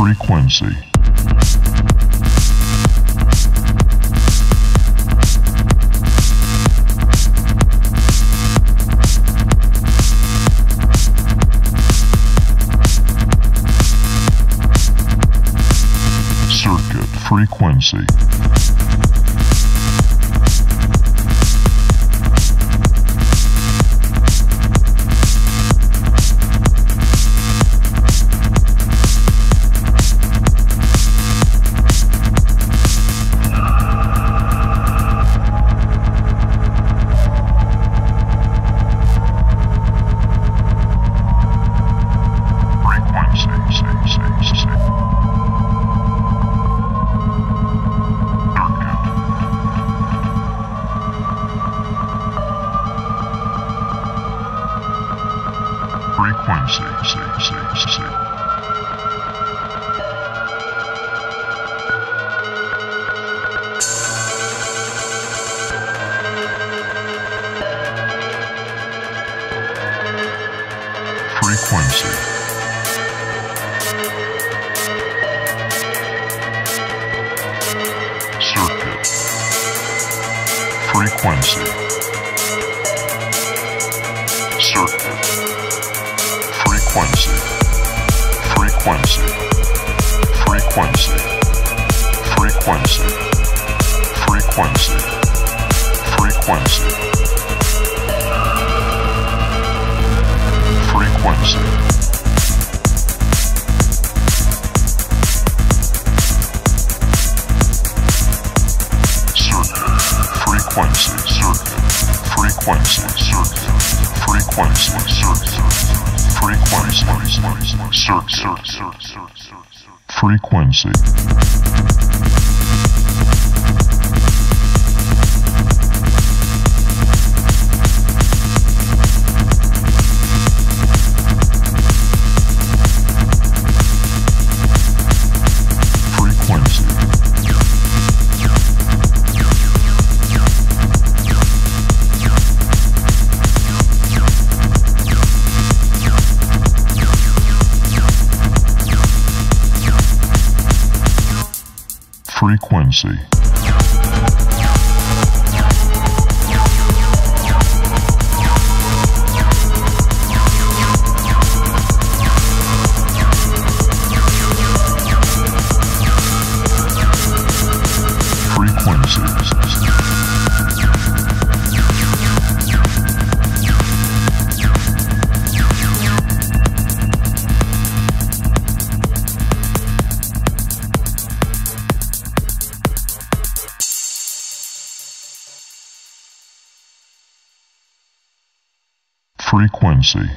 Frequency. Circuit frequency. Frequency. Circuit. Frequency. Circuit. Frequency. Frequency. Frequency. Frequency. Frequency. Frequency. Frequency. Frequency. Frequency. Frequency.